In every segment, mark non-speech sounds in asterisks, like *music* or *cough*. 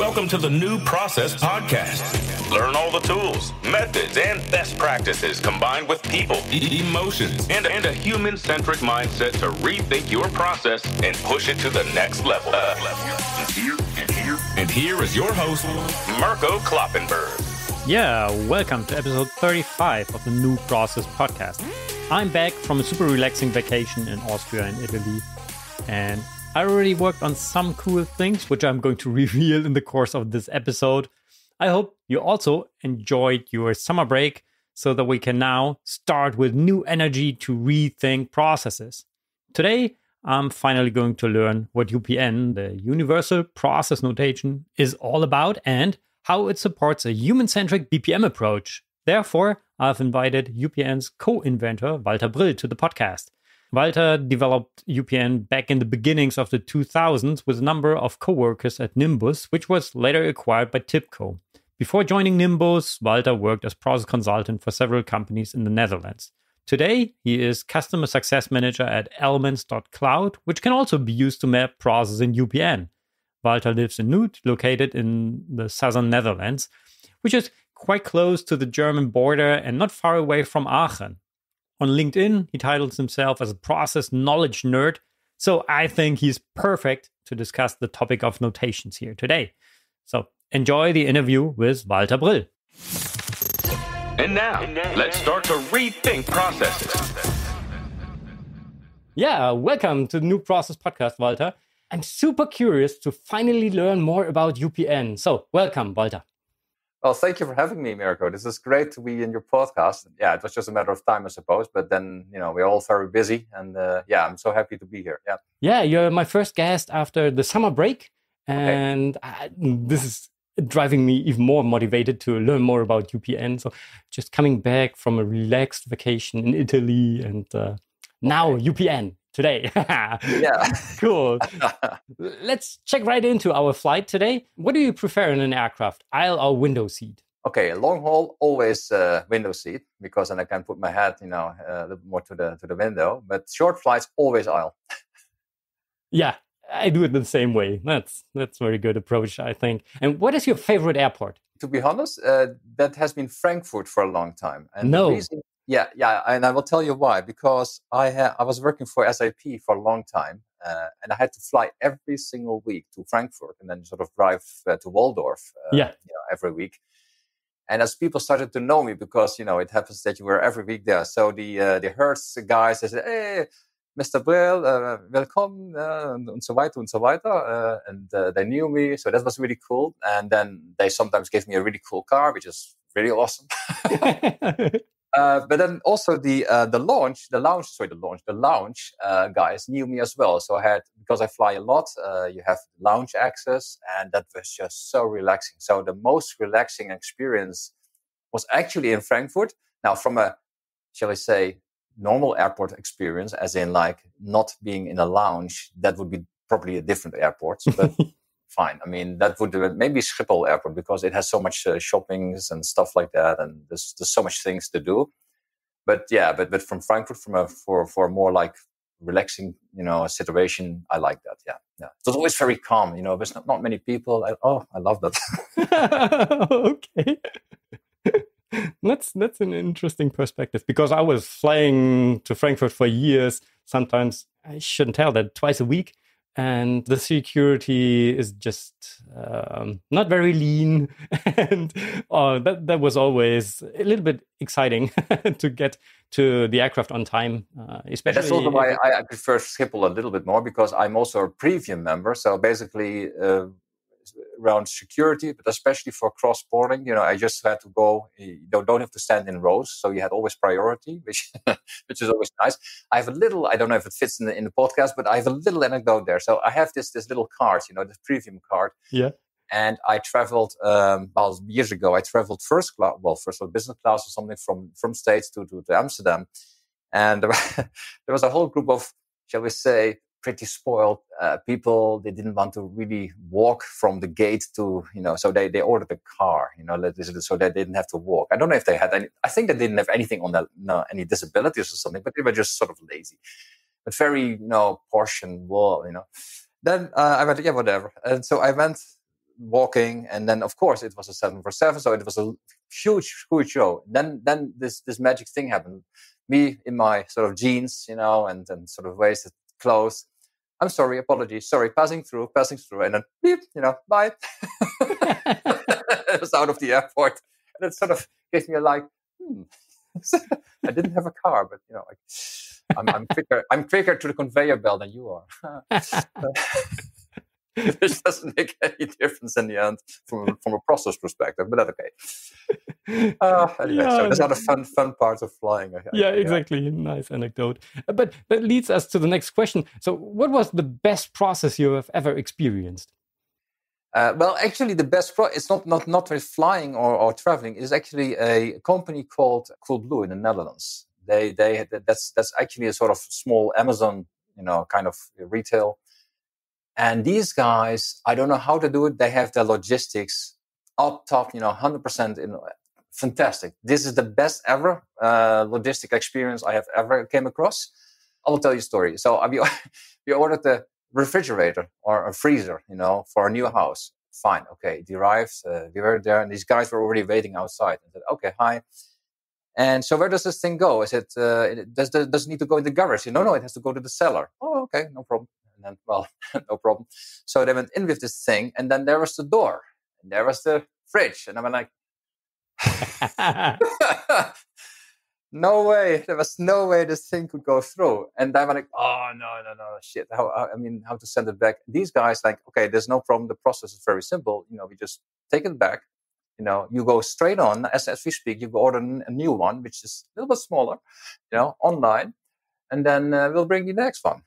Welcome to the New Process Podcast. Learn all the tools, methods, and best practices combined with people, e- emotions, and, and a human centric mindset to rethink your process and push it to the next level. Uh, and, here, is your host, Mirko Kloppenberg. Yeah, welcome to episode 35 of the New Process Podcast. I'm back from a super relaxing vacation in Austria and Italy, and I already worked on some cool things, which I'm going to *laughs* reveal in the course of this episode. I hope you also enjoyed your summer break so that we can now start with new energy to rethink processes. Today, I'm finally going to learn what UPN, the Universal Process Notation, is all about and how it supports a human centric BPM approach. Therefore, I've invited UPN's co inventor, Walter Bril, to the podcast. Walter developed UPN back in the beginnings of the 2000s with a number of co-workers at Nimbus, which was later acquired by TIBCO. Before joining Nimbus, Walter worked as process consultant for several companies in the Netherlands. Today, he is customer success manager at elements.cloud, which can also be used to map process in UPN. Walter lives in Nuth, located in the southern Netherlands, which is quite close to the German border and not far away from Aachen. On LinkedIn, he titles himself as a process knowledge nerd. So I think he's perfect to discuss the topic of notations here today. So enjoy the interview with Walter Bril. And now, let's start to rethink processes. Yeah, welcome to the New Process Podcast, Walter. I'm super curious to finally learn more about UPN. So, welcome, Walter. Well, thank you for having me, Mirko. This is great to be in your podcast. Yeah, it was just a matter of time, I suppose. But then, you know, we're all very busy, and uh, yeah, I'm so happy to be here. Yeah. Yeah, you're my first guest after the summer break, and okay. I, this is driving me even more motivated to learn more about UPN. So, just coming back from a relaxed vacation in Italy, and uh, now okay. UPN today. *laughs* yeah. cool. *laughs* Let's check right into our flight today. What do you prefer in an aircraft, aisle or window seat? Okay, long haul always uh, window seat because then I can put my head, you know, uh, a little more to the to the window. But short flights always aisle. yeah, I do it the same way. That's that's a very good approach, I think. And what is your favorite airport? To be honest, uh, that has been Frankfurt for a long time. And no. Reason, yeah, yeah, and I will tell you why. Because I ha- I was working for SAP for a long time, uh, and I had to fly every single week to Frankfurt and then sort of drive uh, to Walldorf. Uh, yeah. You know, every week. And as people started to know me, because you know it happens that you were every week there, so the uh, the Hertz guys they said, "Hey, Mr. Bril, uh, welcome," uh, and so weiter and so weiter, uh, and uh, they knew me, so that was really cool. And then they sometimes gave me a really cool car, which is really awesome. *laughs* *laughs* Uh, but then also the uh, the launch, the lounge, sorry, the launch, the lounge uh, guys knew me as well. So I had because I fly a lot, uh, you have lounge access, and that was just so relaxing. So the most relaxing experience was actually in Frankfurt. Now, from a shall I say normal airport experience, as in like not being in a lounge, that would be probably a different airport. But *laughs* fine. I mean, that would maybe Schiphol Airport because it has so much uh, shoppings and stuff like that, and there's there's so much things to do. But yeah, but but from Frankfurt, from a for for a more like relaxing, you know, situation, I like that. Yeah, yeah. So it's always very calm. You know, there's not, not many people. I, oh, I love that. *laughs* *laughs* okay. *laughs* that's that's an interesting perspective because I was flying to Frankfurt for years. Sometimes I shouldn't tell that twice a week, and the security is just um, not very lean. *laughs* And uh, that, that was always a little bit exciting *laughs* to get to the aircraft on time uh, especially that's also why I, I prefer Schiphol a little bit more because i'm also a premium member. So basically uh, around security, but especially for cross boarding. You know, I just had to go. You don't, don't have to stand in rows, so you had always priority, *laughs* which which is always nice. I have a little. I don't know if it fits in the in the podcast, but I have a little anecdote there. So I have this this little card, you know, this premium card. Yeah. And I traveled um, well years ago. I traveled first class, well, first class, business class or something from from States to to, to Amsterdam, and *laughs* there was a whole group of, shall we say, pretty spoiled uh, people. They didn't want to really walk from the gate to, you know, so they, they ordered a car, you know, so they didn't have to walk. I don't know if they had any, I think they didn't have anything on that, no, any disabilities or something, but they were just sort of lazy. But very, you know, portion wall, you know. Then uh, I went, yeah, whatever. And so I went walking, and then of course it was a seven for seven, so it was a huge, huge show. Then, then this this magic thing happened. Me in my sort of jeans, you know, and and sort of wasted clothes. I'm sorry, apologies, sorry, passing through, passing through, and then beep, you know, bye. *laughs* it was out of the airport, and it sort of gave me a like, hmm. *laughs* I didn't have a car, but you know, like, I'm, I'm quicker. I'm quicker to the conveyor belt than you are. *laughs* *laughs* Which doesn't make *laughs* any difference in the end from from a process perspective, but that's okay. *laughs* Uh, anyway, yeah, so those are the fun fun parts of flying. I, yeah, exactly. Yeah. Nice anecdote. Uh, but that leads us to the next question. So, what was the best process you have ever experienced? Uh, well, actually, the best pro- it's not not not with flying or, or traveling. It's actually a company called Coolblue in the Netherlands. They they that's that's actually a sort of small Amazon, you know, kind of retail. And these guys, I don't know how to do it. They have their logistics up top, you know, hundred percent in fantastic. This is the best ever uh, logistic experience I have ever came across. I will tell you a story. So we, *laughs* ordered the refrigerator or a freezer, you know, for a new house. Fine, okay, it arrived. Uh, we were there, and these guys were already waiting outside. I said, "Okay, hi." And so, where does this thing go? I said, uh, "Does does it need to go in the garage?" Said, no, no, it has to go to the cellar. Oh, okay, no problem. And then, well, *laughs* no problem. So they went in with this thing, and then there was the door, and there was the fridge, and I'm like, *laughs* *laughs* no way. There was no way this thing could go through. And I'm like, oh no, no, no, shit. How, I mean, how to send it back? These guys like, okay, there's no problem. The process is very simple. You know, we just take it back. You know, you go straight on as as we speak. You go order a new one, which is a little bit smaller. You know, online, and then uh, we'll bring you the next one.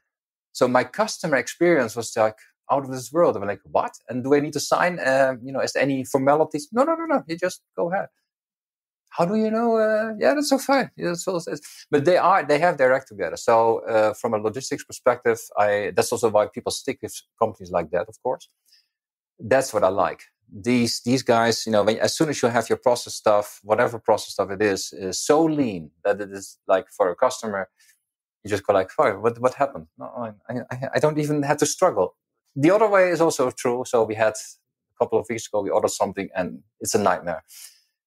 So my customer experience was like out of this world. I'm like, what? And do I need to sign? Uh, you know, is there any formalities? No, no, no, no. You just go ahead how do you know? Uh, yeah, that's so fine. Yeah, that's all but they are they have their act together. So uh, from a logistics perspective, I that's also why people stick with companies like that. Of course, that's what I like. These these guys, you know, when, as soon as you have your process stuff, whatever process stuff it is, is so lean that it is like for a customer, you just go like, "Oh, what what happened?" No, I, I, I don't even have to struggle. The other way is also true. So we had a couple of weeks ago, we ordered something, and it's a nightmare.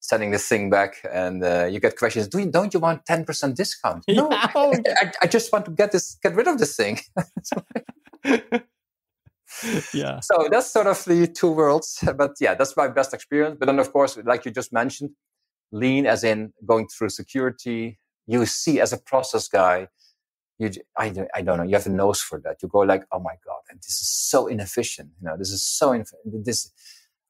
Sending this thing back and uh, you get questions do you, don't you want 10% discount? *laughs* No I, I, just want to get this get rid of this thing. *laughs* *laughs* Yeah. So that's sort of the two worlds but yeah that's my best experience. But then of course like you just mentioned lean as in going through security. You see as a process guy you I, I don't know you have a nose for that you go like oh my god and this is so inefficient you know this is so inefficient this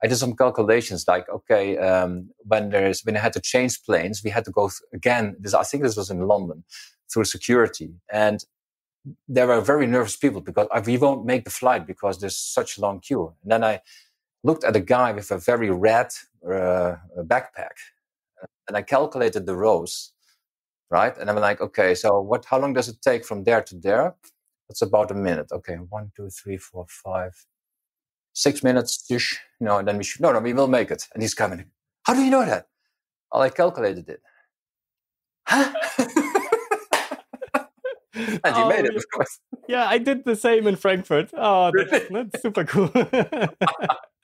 I did some calculations like, okay, um, when there's, when I had to change planes, we had to go th- again, this, I think this was in London through security. And there were very nervous people because uh, we won't make the flight because there's such a long queue. And then I looked at a guy with a very red uh, backpack and I calculated the rows, right? And I'm like, okay, so what, how long does it take from there to there? It's about a minute. Okay, one, two, three, four, five, six minutes ish, you know, and then we should, no, no, we will make it. And he's coming. How do you know that? Well, I calculated it. Huh? *laughs* and he oh, made it, of course. Yeah, I did the same in Frankfurt. Oh, that's, that's super cool. *laughs*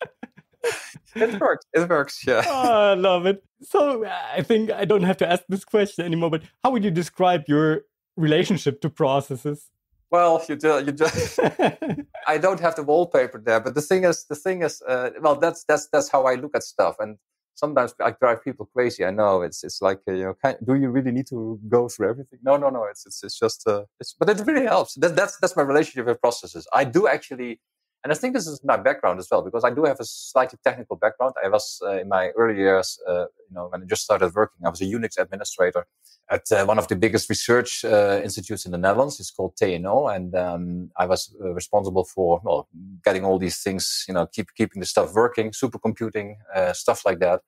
it works. It works. Yeah. Oh, *laughs* I love it. So I think I don't have to ask this question anymore. But how would you describe your relationship to processes? Well, you do, you just. *laughs* I don't have the wallpaper there, but the thing is, the thing is, uh, well, that's that's that's how I look at stuff, and sometimes I drive people crazy. I know it's it's like uh, you know, kind, do you really need to go through everything? No, no, no. It's it's it's just, uh, it's, but it really helps. That, that's that's my relationship with processes. I do actually and I think this is my background as well, because I do have a slightly technical background. I was uh, in my early years, uh, you know, when I just started working, I was a Unix administrator at uh, one of the biggest research uh, institutes in the Netherlands. It's called TNO, and um, I was uh, responsible for well, getting all these things, you know, keep keeping the stuff working, supercomputing, uh, stuff like that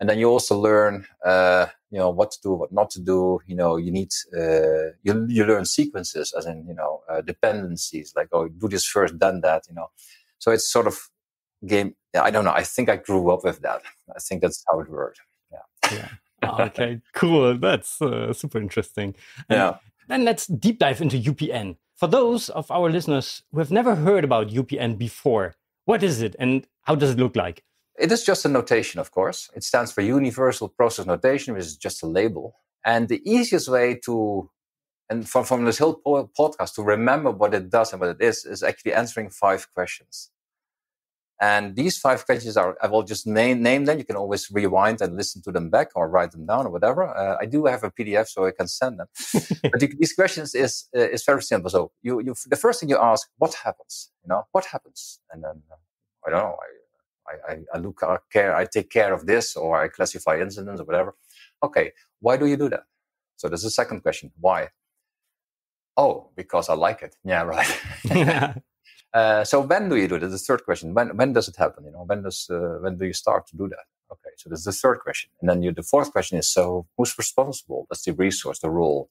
and then you also learn uh, you know what to do what not to do. You know you need uh, you, you learn sequences as in you know uh, dependencies like oh do this first then that you know. So it's sort of game i don't know. I think i grew up with that. I think that's how it worked. Yeah. Yeah. Oh, okay. Cool. That's uh, super interesting. Yeah. then let's deep dive into upn for those of our listeners who have never heard about upn before What is it and how does it look like? It is just a notation, of course. It stands for Universal Process Notation, which is just a label. And the easiest way to, and from, from this whole podcast, to remember what it does and what it is, is actually answering five questions. And these five questions are, I will just name, name them. You can always rewind and listen to them back or write them down or whatever. Uh, I do have a PDF so I can send them. *laughs* but these questions is, uh, is very simple. So you, you, the first thing you ask, what happens? You know, what happens? And then, uh, I don't know. I, I, I look, I care, I take care of this or I classify incidents or whatever. Okay. Why do you do that? So there's a second question. Why? Oh, because I like it. Yeah, *laughs* right. Uh, so when do you do that? The third question. When when does it happen? You know, when does uh, when do you start to do that? Okay, so that's the third question. And then you, the fourth question is: so who's responsible? That's the resource, the role.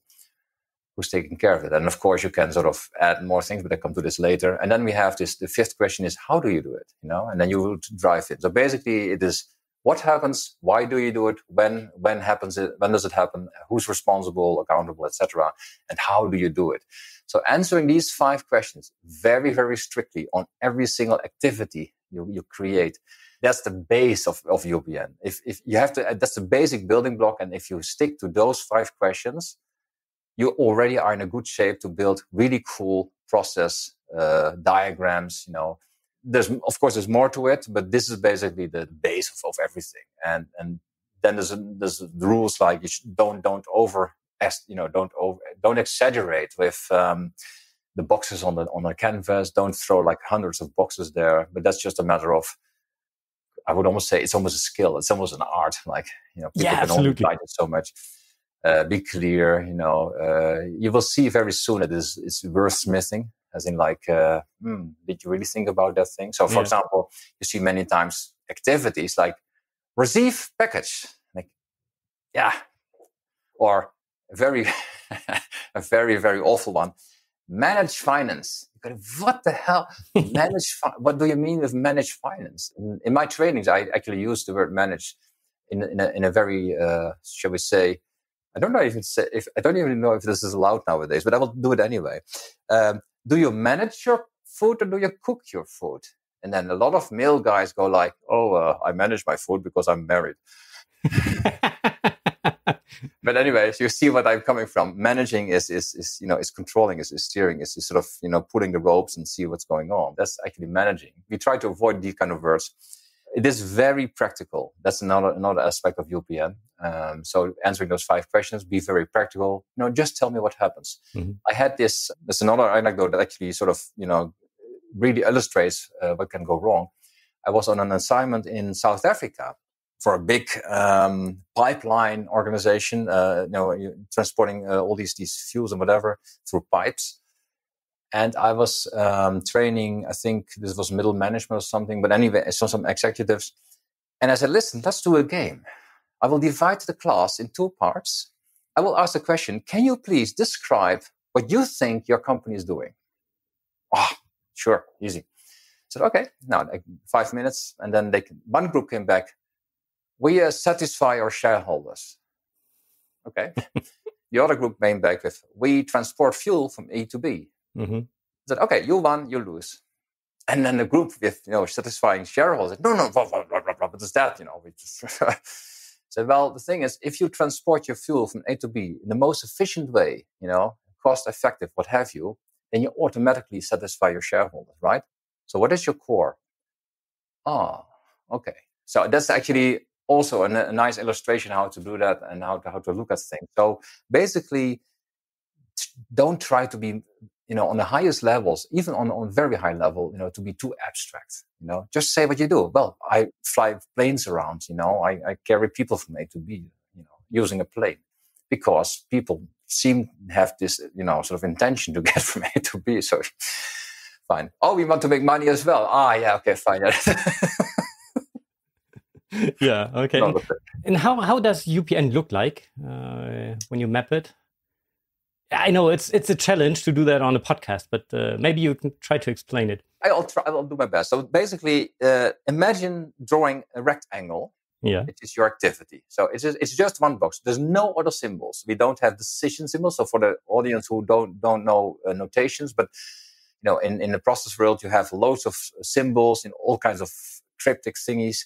Who's taking care of it? And of course, you can sort of add more things, but I come to this later. And then we have this. The fifth question is: how do you do it? You know, and then you will drive it. So basically, it is what happens why do you do it when when happens it when does it happen who's responsible accountable etc and how do you do it so answering these five questions very very strictly on every single activity you, you create that's the base of, of upn if, if you have to that's the basic building block and if you stick to those five questions you already are in a good shape to build really cool process uh, diagrams you know there's of course there's more to it, but this is basically the base of, of everything. And and then there's there's rules like you don't don't over you know don't over don't exaggerate with um, the boxes on the on the canvas. Don't throw like hundreds of boxes there. But that's just a matter of I would almost say it's almost a skill. It's almost an art. Like you know, people yeah, can absolutely. only it so much. Uh, be clear. You know, uh, you will see very soon that it's, it's wordsmithing as in like, uh, hmm, did you really think about that thing? So, for yeah. example, you see many times activities like receive package, like, yeah, or very, *laughs* a very, very awful one, manage finance. What the hell? *laughs* manage? Fi- what do you mean with manage finance? In, in, my trainings, I actually use the word manage in, in, a, in a very, uh, shall we say, I don't know if it's if I don't even know if this is allowed nowadays, but I will do it anyway. Um, do you manage your food or do you cook your food? And then a lot of male guys go like, oh, uh, I manage my food because I'm married. *laughs* but anyways, you see what I'm coming from. Managing is, is, is you know, is controlling, is, is steering, is, is sort of, you know, pulling the ropes and see what's going on. That's actually managing. We try to avoid these kind of words it is very practical. That's another another aspect of UPN. Um, so answering those five questions, be very practical. You know, just tell me what happens. Mm-hmm. I had this. There's another anecdote that actually sort of you know really illustrates uh, what can go wrong. I was on an assignment in South Africa for a big um, pipeline organization. Uh, you know, transporting uh, all these these fuels and whatever through pipes and I was um, training. I think this was middle management or something. But anyway, I saw some executives, and I said, "Listen, let's do a game. I will divide the class in two parts. I will ask the question: Can you please describe what you think your company is doing?" Ah, oh, sure, easy. I said, "Okay." Now, like five minutes, and then they one group came back. We uh, satisfy our shareholders. Okay. *laughs* the other group came back with, "We transport fuel from A to B." Mm-hmm. Said, okay, you won, you lose. And then the group with you know satisfying shareholders said, no, no, blah, blah, blah, blah, what is that? You know, we just *laughs* said, well, the thing is, if you transport your fuel from A to B in the most efficient way, you know, cost effective, what have you, then you automatically satisfy your shareholders, right? So what is your core? Ah, okay. So that's actually also a, a nice illustration how to do that and how to, how to look at things. So basically, don't try to be you know, on the highest levels, even on, on very high level, you know, to be too abstract, you know, just say what you do. Well, I fly planes around, you know, I, I carry people from A to B, you know, using a plane because people seem to have this, you know, sort of intention to *laughs* get from A to B. So *laughs* fine. Oh, we want to make money as well. Ah, yeah. Okay, fine. *laughs* yeah. Okay. And how, how does UPN look like uh, when you map it? I know it's it's a challenge to do that on a podcast, but uh, maybe you can try to explain it. I'll try. I'll do my best. So basically, uh, imagine drawing a rectangle. Yeah, it is your activity. So it's just, it's just one box. There's no other symbols. We don't have decision symbols. So for the audience who don't don't know uh, notations, but you know, in, in the process world, you have loads of symbols in all kinds of cryptic thingies.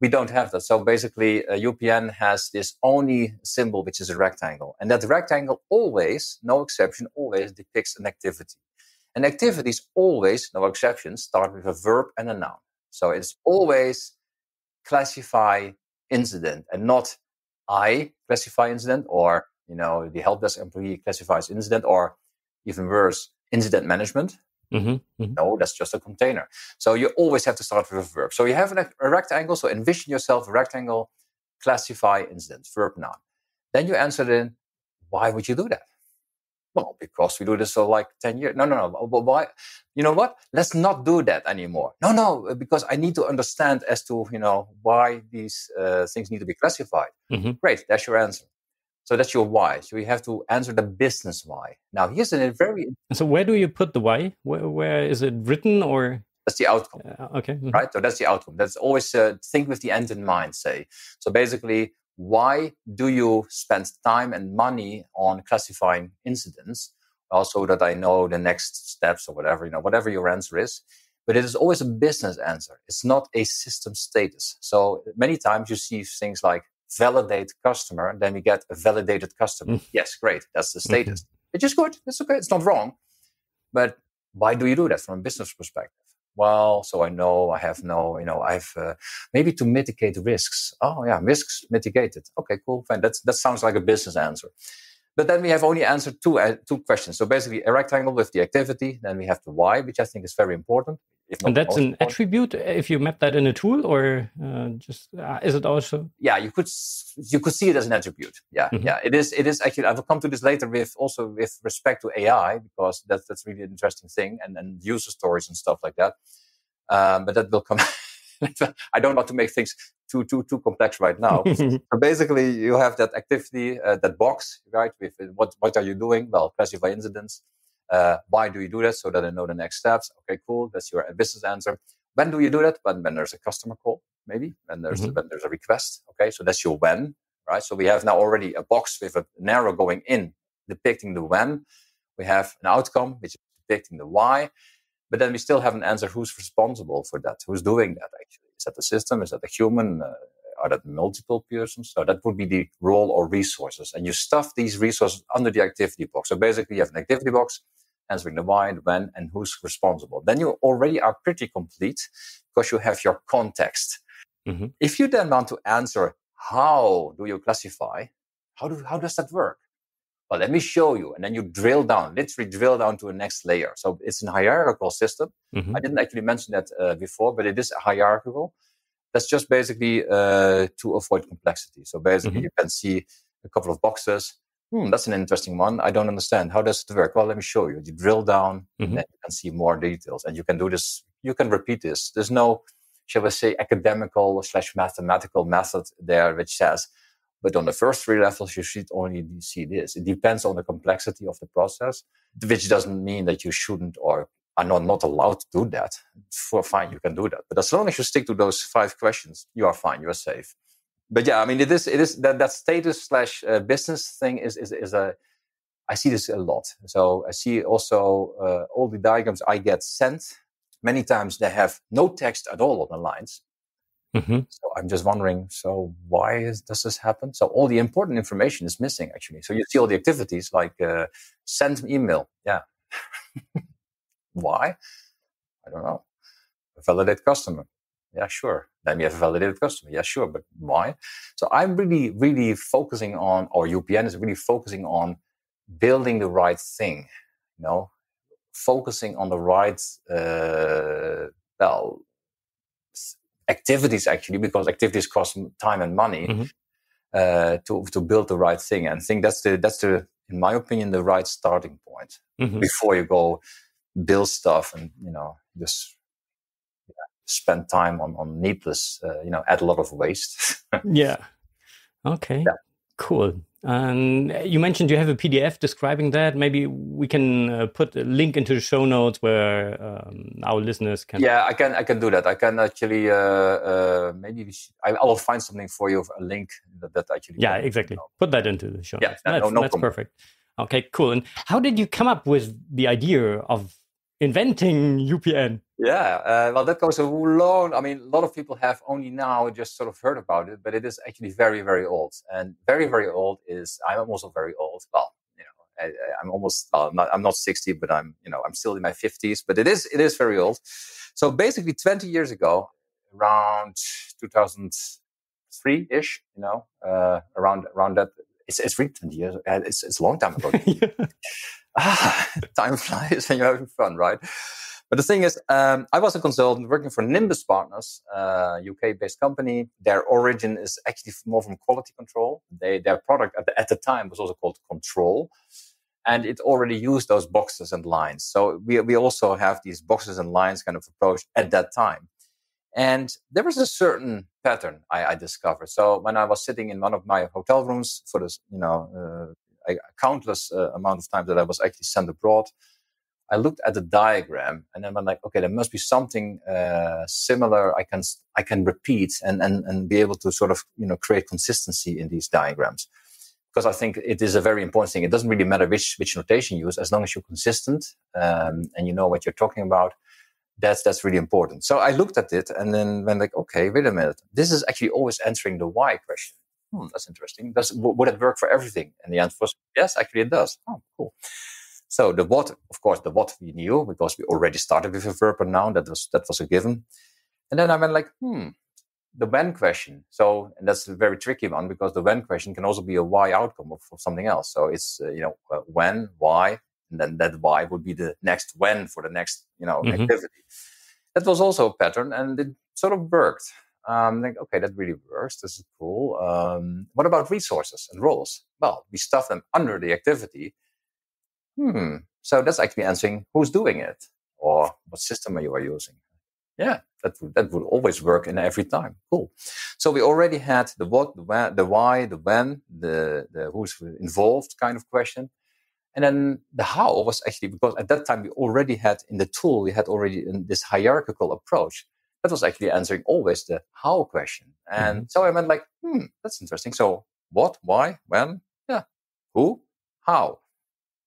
We don't have that. So basically, uh, UPN has this only symbol, which is a rectangle. And that rectangle always, no exception, always depicts an activity. And activities always, no exception, start with a verb and a noun. So it's always classify incident and not I classify incident or, you know, the help desk employee classifies incident or even worse, incident management. Mm-hmm, mm-hmm. No, that's just a container. So you always have to start with a verb. So you have an, a rectangle. So envision yourself a rectangle, classify incident, verb noun. Then you answer in, why would you do that? Well, because we do this for like 10 years. No, no, no. But why? You know what? Let's not do that anymore. No, no, because I need to understand as to, you know, why these uh, things need to be classified. Mm-hmm. Great. That's your answer. So that's your why. So you have to answer the business why. Now, here's a very. So where do you put the why? Where, where is it written or? That's the outcome. Uh, okay. Mm-hmm. Right. So that's the outcome. That's always uh, think with the end in mind. Say. So basically, why do you spend time and money on classifying incidents? Also, that I know the next steps or whatever you know, whatever your answer is. But it is always a business answer. It's not a system status. So many times you see things like validate customer, then we get a validated customer. Mm. Yes, great. That's the status. Mm-hmm. Which is good. It's okay. It's not wrong. But why do you do that from a business perspective? Well, so I know I have no, you know, I've uh, maybe to mitigate risks. Oh yeah, risks mitigated. Okay, cool, fine. That's that sounds like a business answer. But then we have only answered two uh, two questions. So basically, a rectangle with the activity. Then we have the why, which I think is very important and that's an important. attribute if you map that in a tool or uh, just uh, is it also yeah you could you could see it as an attribute. Yeah mm-hmm. yeah it is it is actually i will come to this later with also with respect to ai because that's that's really an interesting thing and and user stories and stuff like that. Um, but that will come *laughs* i don't want to make things too too too complex right now. *laughs* So basically you have that activity uh, that box right with what what are you doing? Well classify incidents uh, why do you do that? So that I know the next steps. Okay, cool. That's your business answer. When do you do that? When, when there's a customer call, maybe. When there's mm-hmm. when there's a request. Okay, so that's your when, right? So we have now already a box with a arrow going in, depicting the when. We have an outcome which is depicting the why, but then we still have an answer who's responsible for that, who's doing that actually. Is that the system? Is that the human? Uh, are that multiple persons? So that would be the role or resources. And you stuff these resources under the activity box. So basically you have an activity box answering the why, the when, and who's responsible. Then you already are pretty complete because you have your context. Mm-hmm. If you then want to answer how do you classify, how do how does that work? Well, let me show you. And then you drill down, literally drill down to the next layer. So it's a hierarchical system. Mm-hmm. I didn't actually mention that uh, before, but it is hierarchical. That's just basically uh, to avoid complexity. So basically, mm-hmm. you can see a couple of boxes hmm, that's an interesting one. I don't understand. How does it work? Well, let me show you. You drill down mm-hmm. and you can see more details. And you can do this, you can repeat this. There's no, shall we say, academical slash mathematical method there which says, but on the first three levels, you should only see this. It depends on the complexity of the process, which doesn't mean that you shouldn't or are not, not allowed to do that. For fine, you can do that. But as long as you stick to those five questions, you are fine. You are safe but yeah, I mean, it is it is that that status slash uh, business thing is is is a I see this a lot. So I see also uh, all the diagrams I get sent. Many times they have no text at all on the lines. Mm-hmm. So I'm just wondering. So why is, does this happen? So all the important information is missing actually. So you see all the activities like uh, send email. Yeah. *laughs* why? I don't know. Validate customer. Yeah, sure. Then we have a validated customer. Yeah, sure. But why? So I'm really, really focusing on, or UPN is really focusing on building the right thing, you know, focusing on the right, uh, well, activities actually, because activities cost time and money. Mm-hmm. Uh, to to build the right thing, and I think that's the that's the in my opinion the right starting point mm-hmm. before you go build stuff and you know just spend time on on needless, uh, you know, add a lot of waste. *laughs* yeah. Okay. Yeah. Cool. And you mentioned you have a PDF describing that. Maybe we can uh, put a link into the show notes where um, our listeners can. Yeah, I can. I can do that. I can actually. Uh, uh, maybe should, I, I, will find something for you, a link that, that actually. Yeah, exactly. Put that into the show. Yeah, notes. that's, no, no that's perfect. Okay, cool. And how did you come up with the idea of inventing UPN. Yeah, uh, well, that goes a long. I mean, a lot of people have only now just sort of heard about it, but it is actually very, very old. And very, very old is. I'm also very old. Well, you know, I, am almost. Well, I'm not. I'm not 60, but I'm. You know, I'm still in my 50s. But it is. It is very old. So basically, 20 years ago, around 2003 ish. You know, uh, around around that. It's it's really 20 years. It's it's a long time ago. ah, *laughs* time flies when you're having fun, right? But the thing is, um, I was a consultant working for Nimbus Partners, uh, UK-based company. Their origin is actually more from quality control. They, their product at the, at the time was also called Control, and it already used those boxes and lines. So we we also have these boxes and lines kind of approach at that time. And there was a certain pattern I, I discovered. So when I was sitting in one of my hotel rooms for this, you know, uh, a countless uh, amount of times that I was actually sent abroad. I looked at the diagram and then I'm like, okay, there must be something uh, similar I can I can repeat and, and and be able to sort of you know create consistency in these diagrams because I think it is a very important thing. It doesn't really matter which which notation you use as long as you're consistent um, and you know what you're talking about. That's that's really important. So I looked at it and then went like, okay, wait a minute. This is actually always answering the why question hmm, that's interesting. Does would it work for everything? And the answer was yes, actually it does. Oh, cool. So the what, of course, the what we knew because we already started with a verb and noun. That was that was a given. And then I went like, hmm, the when question. So and that's a very tricky one because the when question can also be a why outcome of, of something else. So it's uh, you know uh, when, why, and then that why would be the next when for the next you know mm-hmm. activity. That was also a pattern, and it sort of worked. Um, think, okay, that really works. This is cool. Um, what about resources and roles? Well, we stuff them under the activity. Hmm. So that's actually answering who's doing it or what system are you are using. Yeah, that that would always work in every time. Cool. So we already had the what, the why, the why, the when, the the who's involved kind of question, and then the how was actually because at that time we already had in the tool we had already in this hierarchical approach that was actually answering always the how question. And mm-hmm. so I went like, hmm, that's interesting. So what, why, when, yeah, who, how?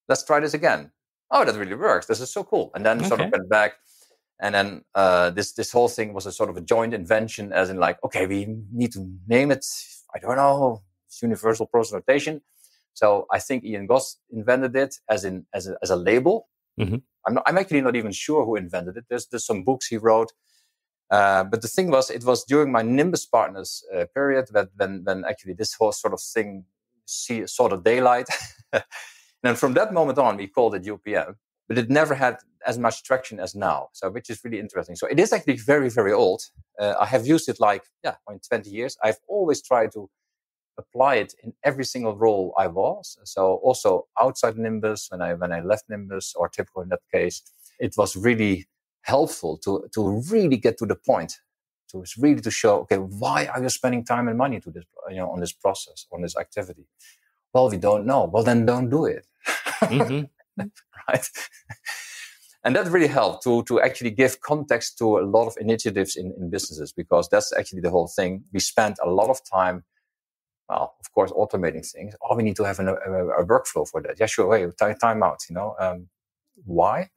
Let's try this again. Oh, that really works. This is so cool. And then okay. sort of went back. And then uh, this this whole thing was a sort of a joint invention, as in like, okay, we need to name it. I don't know, it's universal process notation. So I think Ian Gotts invented it as in as a, as a label. Mm-hmm. I'm not, I'm actually not even sure who invented it. There's there's some books he wrote uh, but the thing was, it was during my Nimbus partners uh, period that when, when actually this whole sort of thing see, saw the daylight. *laughs* and from that moment on, we called it UPN, but it never had as much traction as now. So, which is really interesting. So it is actually very, very old. Uh, I have used it like, yeah, in 20 years. I've always tried to apply it in every single role I was. So also outside Nimbus, when I, when I left Nimbus or TIBCO in that case, it was really helpful to to really get to the point to really to show okay why are you spending time and money to this you know on this process on this activity? Well we don't know. Well then don't do it. Mm-hmm. *laughs* right? And that really helped to to actually give context to a lot of initiatives in, in businesses because that's actually the whole thing. We spent a lot of time well of course automating things oh we need to have an, a, a, workflow for that yeah sure wait time, time out you know um, why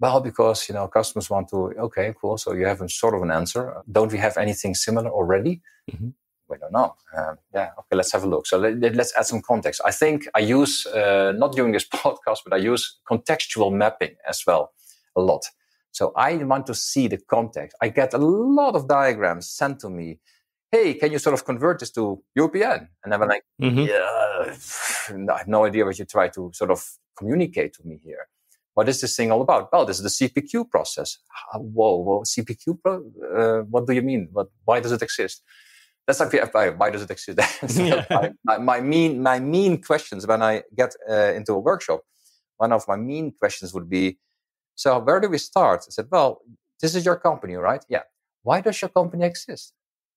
well, because you know customers want to. Okay, cool. So you have a sort of an answer. Don't we have anything similar already? Mm-hmm. We don't know. Um, yeah. Okay. Let's have a look. So let, us add some context. I think I use uh, not during this *laughs* podcast, but I use contextual mapping as well a lot. So I want to see the context. I get a lot of diagrams sent to me. Hey, can you sort of convert this to UPN? And I'm like, mm-hmm. yeah, I have no idea what you try to sort of communicate to me here. What is this thing all about? Well, this is the CPQ process. Whoa, whoa CPQ? Pro- uh, what do you mean? What, why does it exist? That's like the Why does it exist? *laughs* yeah. my, my, my, mean, my mean questions when I get uh, into a workshop, one of my mean questions would be, so where do we start? I said, well, this is your company, right? Yeah. Why does your company exist?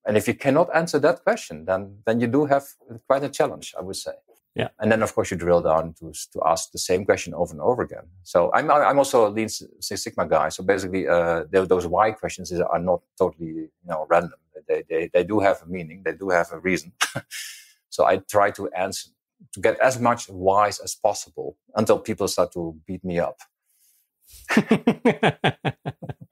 And if you cannot answer that question, then then you do have quite a challenge, I would say. Yeah. And then, of course, you drill down to, to ask the same question over and over again. So I'm, I'm also a Lean Six Sigma guy. So basically, uh, those why questions are not totally, you know, random. They, they, they do have a meaning. They do have a reason. *laughs* so I try to answer, to get as much whys as possible until people start to beat me up. *laughs*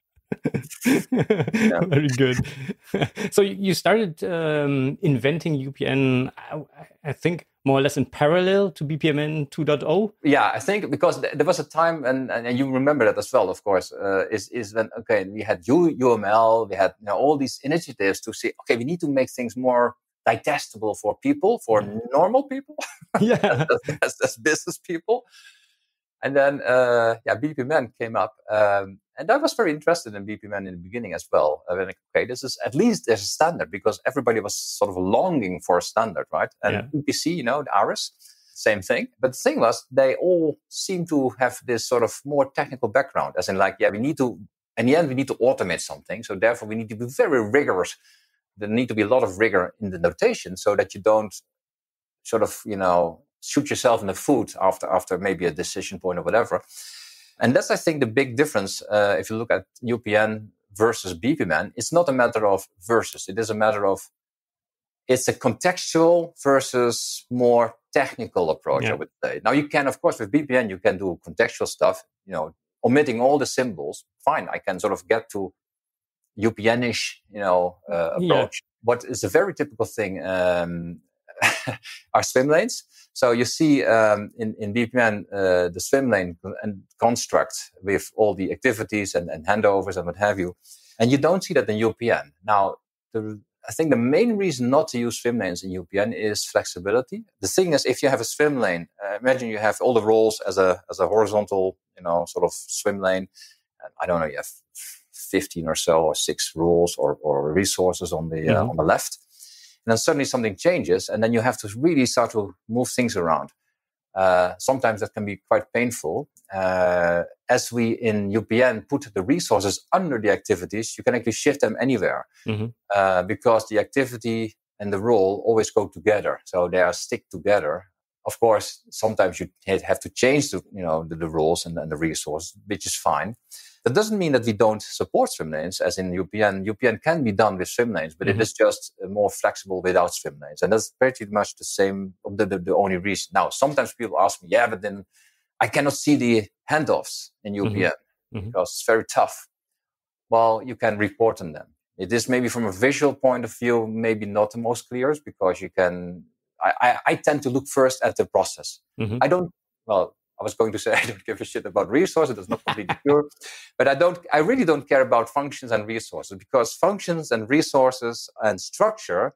*laughs* Very good. *laughs* so you started um, inventing UPN, I, I, think, more or less in parallel to BPMN 2.0. Yeah, I think because th- there was a time, and, and you remember that as well, of course, uh, is is when okay, we had U- UML, we had you know, all these initiatives to say, okay, we need to make things more digestible for people, for mm. normal people, *laughs* yeah, as, as, business people. And then, uh, yeah, BPMN came up, um, and I was very interested in BPMN in the beginning as well. Uh, I mean, okay, this is at least there's a standard because everybody was sort of longing for a standard, right? And yeah. EPC, you know, the ARIS, same thing. But the thing was, they all seem to have this sort of more technical background, as in like, yeah, we need to, in the end, we need to automate something. So therefore, we need to be very rigorous. There need to be a lot of rigor in the notation so that you don't sort of, you know, shoot yourself in the foot after after maybe a decision point or whatever. And that's, I think, the big difference. Uh, if you look at UPN versus BPMN, it's not a matter of versus. It is a matter of it's a contextual versus more technical approach. Yeah. I would say. Now you can, of course, with BPMN, you can do contextual stuff. You know, omitting all the symbols. Fine, I can sort of get to UPN-ish, you know, uh, approach. Yeah. What is a very typical thing um, *laughs* are swim lanes. So you see um, in, in BPMN uh, the swim lane and construct with all the activities and, and, handovers and what have you. And you don't see that in UPN. Now, the, I think the main reason not to use swim lanes in UPN is flexibility. The thing is, if you have a swim lane, uh, imagine you have all the roles as a, as a horizontal, you know, sort of swim lane. And I don't know, you have 15 or so or six rules or, or resources on the, uh, mm-hmm. on the left and then suddenly something changes, and then you have to really start to move things around. Uh, sometimes that can be quite painful. Uh, as we in UPN put the resources under the activities, you can actually shift them anywhere mm-hmm. uh, because the activity and the role always go together. So they are stick together. Of course, sometimes you have to change the, you know, the, the roles and, and the resources, which is fine. That doesn't mean that we don't support swim lanes, as in UPN. UPN can be done with swim lanes, but mm-hmm. it is just uh, more flexible without swim lanes. And that's pretty much the same, the, the, the, only reason. Now, sometimes people ask me, yeah, but then I cannot see the handoffs in UPN mm-hmm. mm-hmm. because it's very tough. Well, you can report on them. It is maybe from a visual point of view, maybe not the most clear because you can. I, I, I tend to look first at the process. Mm-hmm. I don't. Well, I was going to say *laughs* I don't give a shit about resources. That's not completely true, but I don't. I really don't care about functions and resources because functions and resources and structure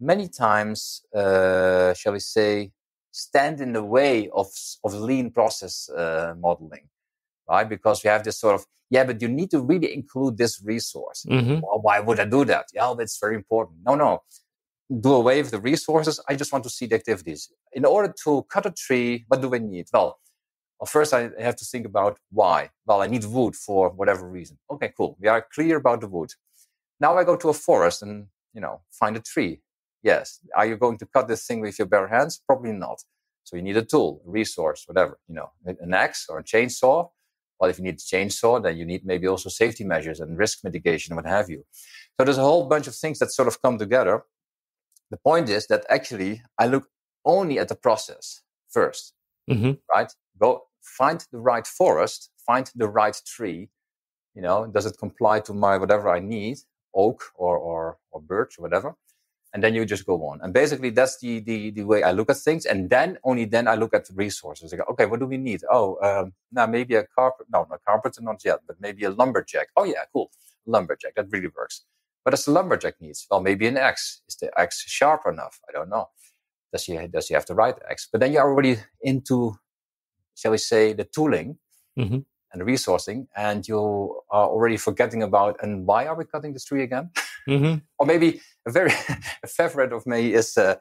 many times, uh, shall we say, stand in the way of of lean process uh, modeling, right? Because we have this sort of yeah, but you need to really include this resource. Mm-hmm. Well, why would I do that? Yeah, that's very important. No, no do away with the resources. I just want to see the activities. In order to cut a tree, what do I need? Well, well, first I have to think about why. Well, I need wood for whatever reason. Okay, cool. We are clear about the wood. Now I go to a forest and, you know, find a tree. Yes. Are you going to cut this thing with your bare hands? Probably not. So you need a tool, a resource, whatever, you know, an axe or a chainsaw. Well, if you need a chainsaw, then you need maybe also safety measures and risk mitigation and what have you. So there's a whole bunch of things that sort of come together the point is that actually I look only at the process 1st mm-hmm. right? Go find the right forest, find the right tree. You know, does it comply to my whatever I need, oak or or or birch or whatever? And then you just go on. And basically, that's the the the way I look at things. And then only then I look at the resources. I go, okay, what do we need? Oh, um, now maybe a carpet. No, not carpenter, not yet, but maybe a lumberjack. Oh yeah, cool, lumberjack. That really works. What does the lumberjack needs? Well, maybe an axe. Is the axe sharp enough? I don't know. Does he does he have the right axe? But then you're already into, shall we say, the tooling mm-hmm. and the resourcing, and you are already forgetting about and why are we cutting this tree again? Mm-hmm. *laughs* or maybe a very *laughs* a favorite of me is. Uh,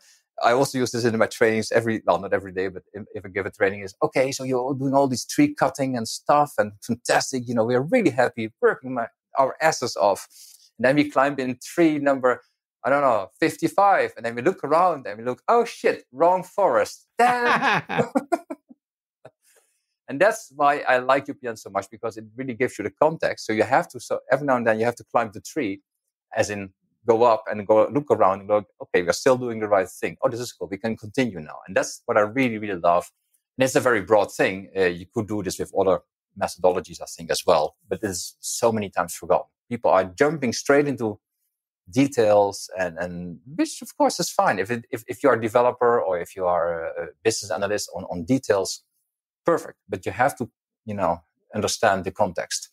I also use this in my trainings every, well, not every day, but if, if I give a training is, okay, so you're doing all this tree cutting and stuff and fantastic. You know, we're really happy working my, our asses off. And then we climbed in tree number, I don't know, 55. And then we look around and we look, oh shit, wrong forest. Damn. *laughs* *laughs* and that's why I like UPN so much because it really gives you the context. So you have to, so every now and then you have to climb the tree, as in go up and go look around and go, okay, we're still doing the right thing. Oh, this is cool. We can continue now. And that's what I really, really love. And it's a very broad thing. Uh, you could do this with other methodologies, I think, as well. But it's so many times forgotten. People are jumping straight into details and, and which of course is fine. If, it, if, if you're a developer or if you are a business analyst on, on details, perfect. But you have to, you know, understand the context.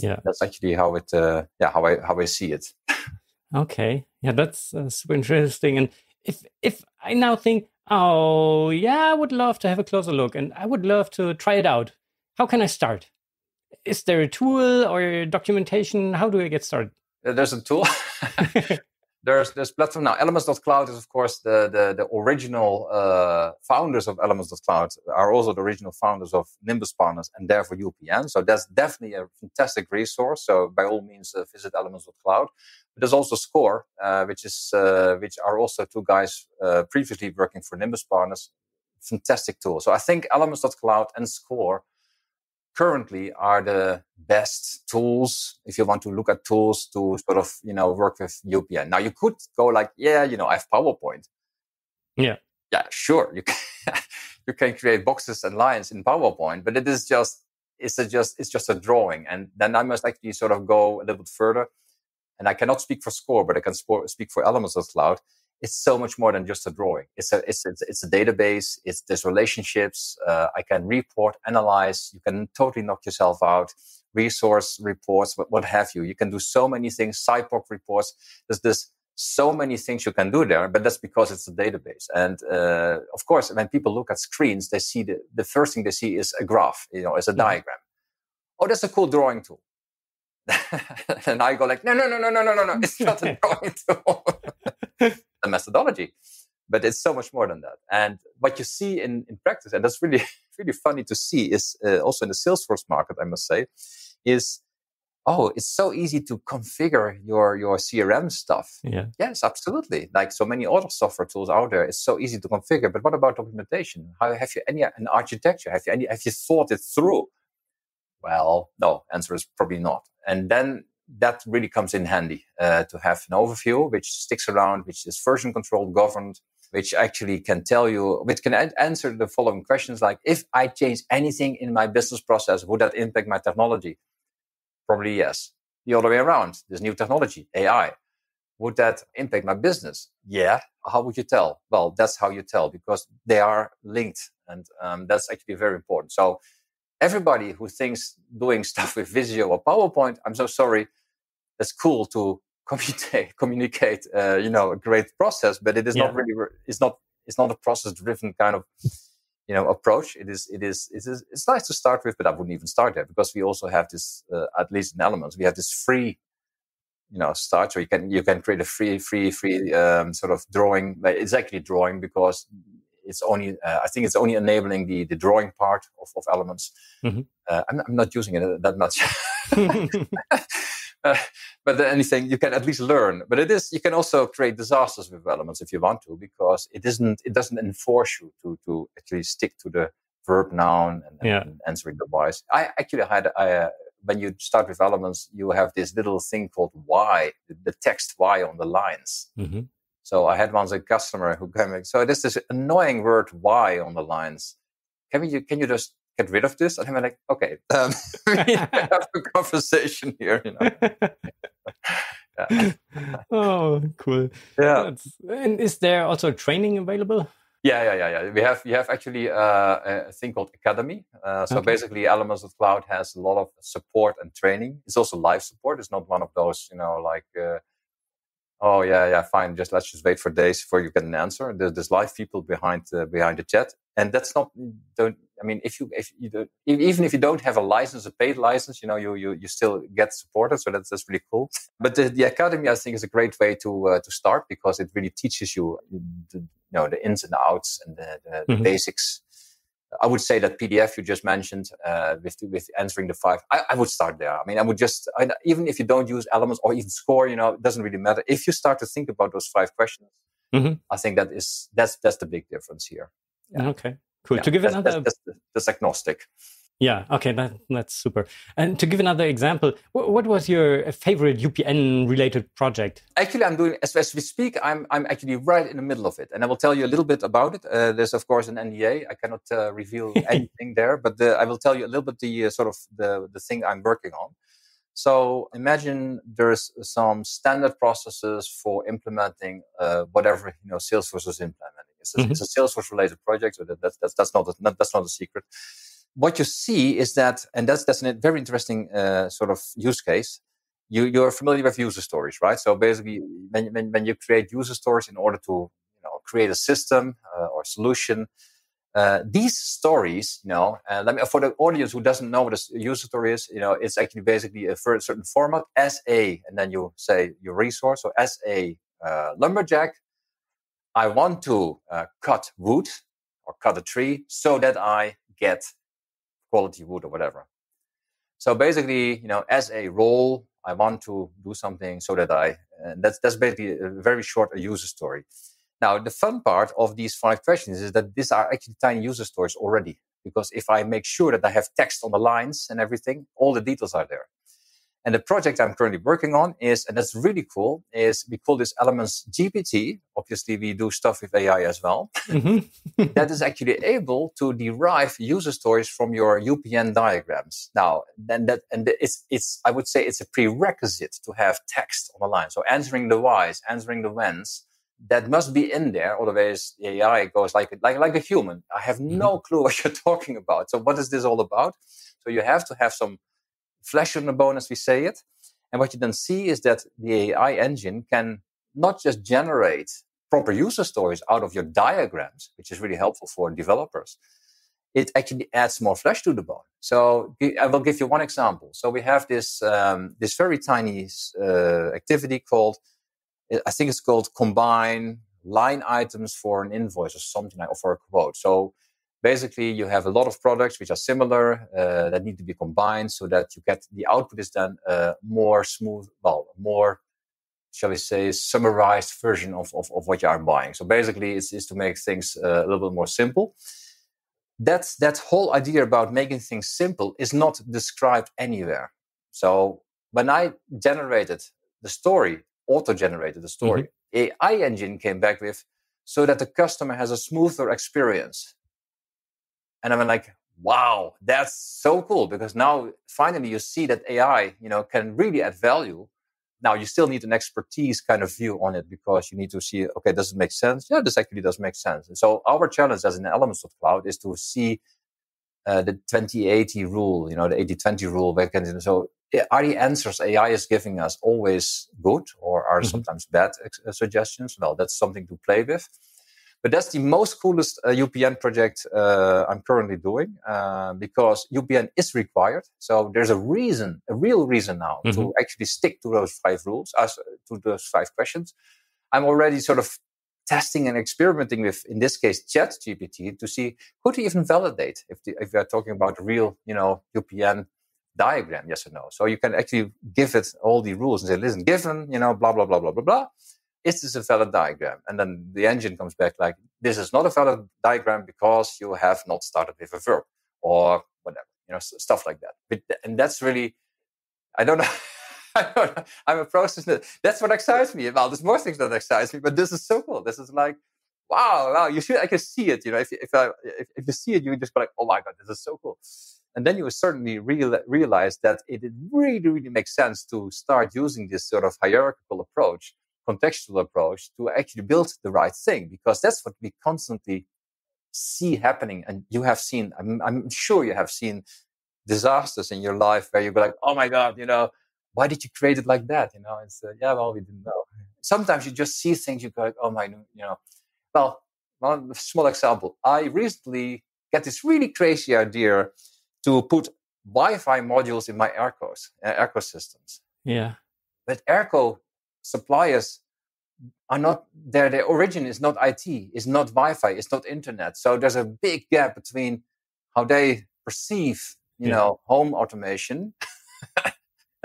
Yeah. That's actually how it, uh, yeah, how I, how I see it. okay. Yeah. That's uh, super interesting. And if, if I now think, oh yeah, I would love to have a closer look and I would love to try it out. How can I start? Is there a tool or documentation? How do I get started? There's a tool. *laughs* there's there's platform now. Elements.cloud is of course the the, the original uh, founders of Elements.cloud are also the original founders of Nimbus Partners and therefore UPN. So that's definitely a fantastic resource. So by all means, uh, visit Elements.cloud. But there's also Skore, uh, which is uh, which are also two guys uh, previously working for Nimbus Partners. Fantastic tool. So I think Elements.cloud and Skore currently are the best tools if you want to look at tools to sort of you know work with UPN. Now you could go like, yeah, you know, I have PowerPoint. Yeah, yeah, sure, you can *laughs* you can create boxes and lines in PowerPoint, but it is just it's a just it's just a drawing, and then I must actually sort of go a little bit further. And I cannot speak for Skore, but I can speak for Elements of Cloud it's so much more than just a drawing. It's a it's it's, it's a database. It's there's relationships. Uh, I can report, analyze. You can totally knock yourself out. Resource reports, what, what have you. You can do so many things. SIPOC reports. There's this so many things you can do there, but that's because it's a database. And uh, of course, when people look at screens, they see the, the first thing they see is a graph, you know, as a mm-hmm. diagram. Oh, that's a cool drawing tool. *laughs* and I go like, no, no, no, no, no, no, no, no. It's not a *laughs* drawing tool. *laughs* *laughs* a methodology, but it's so much more than that. And what you see in, in practice, and that's really, *laughs* really funny to see is uh, also in the Salesforce market, I must say, is, oh, it's so easy to configure your, your CRM stuff. Yeah. Yes, absolutely. Like so many other software tools out there, it's so easy to configure. But what about documentation? How have you any an architecture? Have you any, have you thought it through? Well, no, answer is probably not. And then that really comes in handy uh, to have an overview which sticks around, which is version controlled, governed, which actually can tell you, which can answer the following questions like, if I change anything in my business process, would that impact my technology? Probably yes. The other way around, this new technology, AI, would that impact my business? Yeah. How would you tell? Well, that's how you tell because they are linked. And um, that's actually very important. So everybody who thinks doing *laughs* stuff with Visio or PowerPoint, I'm so sorry, that's cool to *laughs* communicate, communicate, uh, you know, a great process, but it is yeah. not really, it's not, it's not a process driven kind of, you know, approach. It is, it is, it is, it's nice to start with, but I wouldn't even start there because we also have this, uh, at least in elements, we have this free, you know, start. So you can, you can create a free, free, free, um, sort of drawing. It's actually drawing because it's only uh, I think it's only enabling the the drawing part of, of elements. Mm-hmm. Uh, I'm, I'm, not using it that much. *laughs* *laughs* Uh, but anything you can at least learn. But it is you can also create disasters with elements if you want to, because it isn't it doesn't enforce you to to actually stick to the verb noun and, yeah. and answering the whys. I actually had I, uh, when you start with elements, you have this little thing called why, the, the text why on the lines. Mm-hmm. So I had once a customer who came. So there's this annoying word why on the lines. Can you can you just get rid of this? And I'm like, okay, *laughs* um, we have a conversation here. You know. *laughs* yeah. *laughs* Oh, cool. Yeah. That's, and is there also training available? Yeah, yeah, yeah, yeah. We have we have actually uh, a thing called Academy. Uh, so okay. basically, Elements of Cloud has a lot of support and training. It's also live support. It's not one of those, you know, like. Uh, oh yeah yeah fine just let's just wait for days before you get an answer there's, there's live people behind uh, behind the chat and that's not don't i mean if you if you do, even if you don't have a license a paid license you know you you, you still get supported so that's that's really cool but the, the academy i think is a great way to uh, to start because it really teaches you the, you know the ins and outs and the, the, mm-hmm. the basics I would say that PDF you just mentioned uh, with with answering the five, I, I, would start there. I mean, I would just I, even if you don't use elements or even Skore, you know, it doesn't really matter. If you start to think about those five questions, mm-hmm. I think that is that's that's the big difference here. Yeah. Okay, cool. Yeah, to give that's, another, that's, that's, that's agnostic. Yeah. Okay. That, that's super. And to give another example, what, what was your favorite UPN related project? Actually, I'm doing as, as we speak. I'm I'm actually right in the middle of it, and I will tell you a little bit about it. Uh, there's of course an NDA. I cannot uh, reveal *laughs* anything there, but the, I will tell you a little bit the uh, sort of the the thing I'm working on. So imagine there's some standard processes for implementing uh, whatever you know Salesforce is implementing. It's a, mm-hmm. it's a Salesforce related project, so that, that's that's that's not a, that's not a secret what you see is that, and that's that's a very interesting uh, sort of use case. You you're familiar with user stories, right? So basically, when when, when you create user stories in order to you know create a system uh, or solution, uh, these stories, you know, uh, let me for the audience who doesn't know what a user story is, you know, it's actually basically a certain format as a, and then you say your resource. So as a uh, lumberjack, I want to uh, cut wood or cut a tree so that I get quality wood or whatever. So basically, you know, as a role, I want to do something so that I, and that's, that's basically a very short user story. Now, the fun part of these five questions is that these are actually tiny user stories already. Because if I make sure that I have text on the lines and everything, all the details are there. And the project I'm currently working on is, and that's really cool, is we call this Elements GPT. Obviously, we do stuff with AI as well. Mm-hmm. *laughs* that is actually able to derive user stories from your UPN diagrams. Now, then that, and it's, it's, I would say it's a prerequisite to have text on the line. So answering the whys, answering the whens, that must be in there. Otherwise, the AI goes like, like, like a human. I have mm-hmm. no clue *laughs* what you're talking about. So what is this all about? So you have to have some flesh on the bone as we say it. And what you then see is that the AI engine can not just generate proper user stories out of your diagrams, which is really helpful for developers. It actually adds more flesh to the bone. So I will give you one example. So we have this um, this very tiny uh, activity called, I think it's called combine line items for an invoice or something like, or for a quote. So basically you have a lot of products which are similar uh, that need to be combined so that you get the output is then a more smooth well more shall we say summarized version of, of, of what you are buying. So basically it's, it's to make things uh, a little bit more simple. That's that whole idea about making things simple is not described anywhere. So when i generated the story auto generated the story mm-hmm. ai engine came back with so that the customer has a smoother experience and I'm like, wow, that's so cool because now finally you see that AI, you know, can really add value. Now you still need an expertise kind of view on it because you need to see, okay, does it make sense? Yeah, this actually does make sense. And so our challenge as an Elements of Cloud is to see uh, the 2080 rule, you know, the 80-20 rule. Where can, so are the answers AI is giving us always good or are mm-hmm. sometimes bad ex- uh, suggestions? Well, that's something to play with. But that's the most coolest uh, UPN project uh, I'm currently doing uh, because UPN is required. So there's a reason, a real reason now mm-hmm. to actually stick to those five rules, as to those five questions. I'm already sort of testing and experimenting with, in this case, Chat GPT to see who to even validate if, the, if we are talking about a real, you know, UPN diagram, yes or no. So you can actually give it all the rules and say, listen, given, you know, blah, blah, blah, blah, blah, blah is this a valid diagram? And then the engine comes back like, this is not a valid diagram because you have not started with a verb or whatever, you know, stuff like that. But, and that's really, I don't *laughs* know. I am a process. That's what excites me. Well, there's more things that excite me, but this is so cool. This is like, wow, wow. You should, I can see it. You know, if if I, if, if you see it, you just go like, oh my god, this is so cool. And then you certainly real, realize that it really, really makes sense to start using this sort of hierarchical approach contextual approach to actually build the right thing because that's what we constantly see happening and you have seen I'm, I'm, sure you have seen disasters in your life where you go like oh my god you know why did you create it like that? You know it's uh, yeah well we didn't know. Sometimes you just see things you go like oh my you know. Well one small example. I recently get this really crazy idea to put wi-fi modules in my aircos uh, airco systems. Yeah. But airco suppliers are not their their origin is not IT, is not Wi-Fi, it's not internet. So there's a big gap between how they perceive, you yeah. know, home automation. *laughs*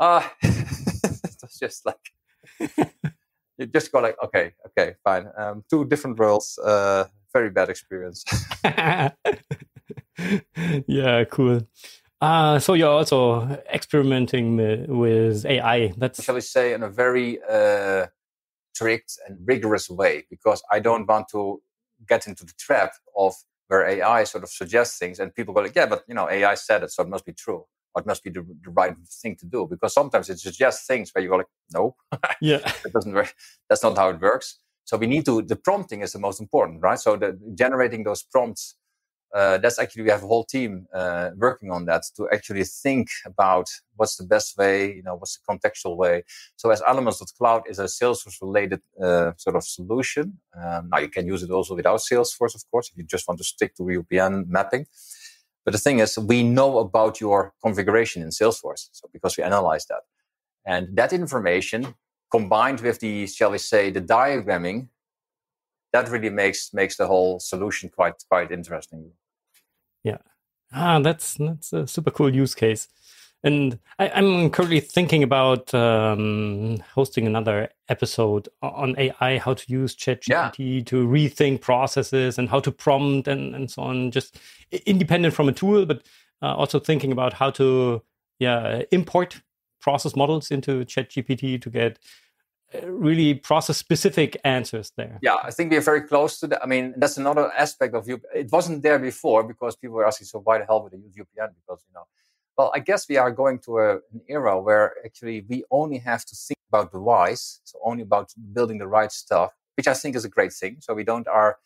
uh *laughs* it's just like *laughs* you just go like, okay, okay, fine. Um, two different worlds, uh, very bad experience. yeah, cool. Uh, so you're also experimenting with AI. That's shall we say in a very uh, strict and rigorous way because I don't want to get into the trap of where AI sort of suggests things and people go like, yeah, but you know, AI said it, so it must be true. Or it must be the, the right thing to do because sometimes it suggests things where you go like, no, *laughs* yeah, it doesn't work. That's not how it works. So we need to. The prompting is the most important, right? So the generating those prompts uh, that's actually we have a whole team uh, working on that to actually think about what's the best way, you know, what's the contextual way. So as Elements.cloud is a Salesforce related uh, sort of solution. Um, now you can use it also without Salesforce, of course, if you just want to stick to UPN mapping. But the thing is, we know about your configuration in Salesforce, so because we analyze that, and that information combined with the, shall we say, the diagramming that really makes makes the whole solution quite quite interesting. Yeah, ah, that's that's a super cool use case. And I, am currently thinking about um, hosting another episode on AI, how to use ChatGPT yeah. to rethink processes and how to prompt and, and so on, just independent from a tool, but uh, also thinking about how to yeah import process models into ChatGPT to get really process specific answers there. Yeah, I think we're very close to that. I mean, that's another aspect of you. It wasn't there before because people were asking, so why the hell would I use UPN? Because, you know, well, I guess we are going to a, an era where actually we only have to think about the whys, so only about building the right stuff, which I think is a great thing. So we don't are,